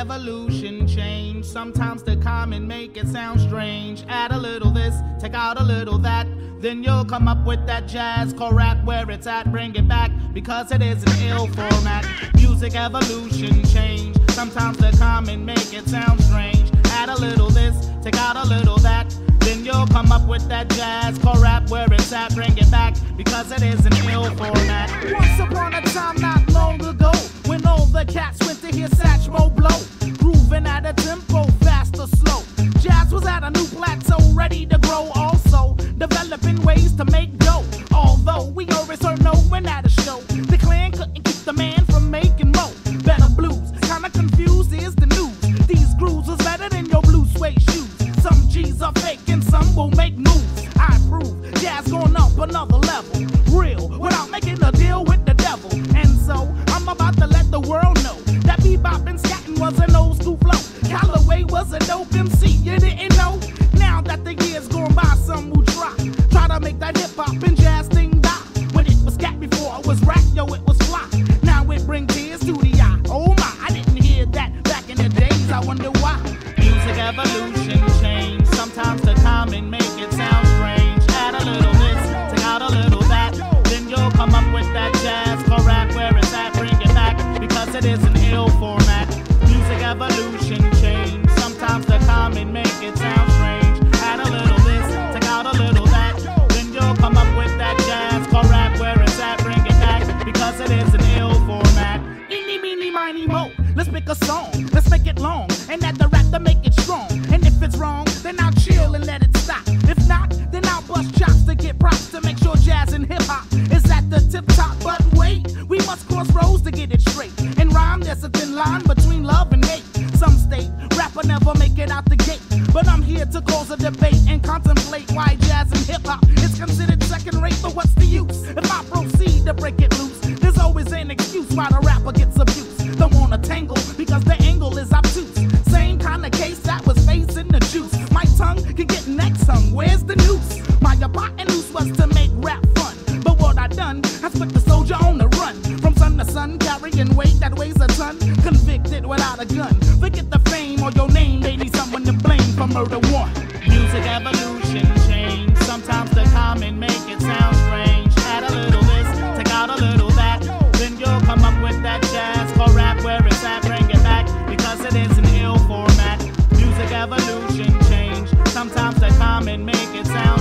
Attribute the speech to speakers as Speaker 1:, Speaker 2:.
Speaker 1: evolution change. Sometimes the common make it sound strange. Add a little this, take out a little that. Then you'll come up with that jazz core rap where it's at. Bring it back because it is an ill format. Music evolution change. Sometimes the common make it sound strange. Add a little this, take out a little that. Then you'll come up with that jazz core rap where it's at. Bring it back because it is an ill format.
Speaker 2: Once upon a time, not long ago, when all the cats went to hear Satchmo that jazz rap
Speaker 1: where it's. Bring it back because it is an ill format. Music evolution change. Sometimes the common make it sound strange. Add a little this, take out a little that. Then you'll come up with that jazz rap where it's. Bring it back because it is an ill format.
Speaker 2: Eeny, meeny, miny, mo. Let's pick a song. Let's make it long. And add the rap to make it strong. And if it's wrong, then I'll chill and let it stop. If not, then I'll bust chops to get props to make sure jazz and hip hop is the tip top. But wait, we must cross roads to get it straight. In rhyme, there's a thin line between love and hate. Some state rapper never make it out the gate. But I'm here to cause a debate and contemplate why jazz and hip hop is considered second rate. But what's the use if I proceed to break it loose? There's always an excuse why the rapper gets Convicted without a gun. Forget the fame or your name, they need someone to blame for murder one. Music evolution change. Sometimes the common make it sound strange. Add a little this, take out a little that. Then you'll come up with that jazz. or rap where it's at, bring it back. Because it is an ill format. Music evolution change. Sometimes the common
Speaker 1: make it sound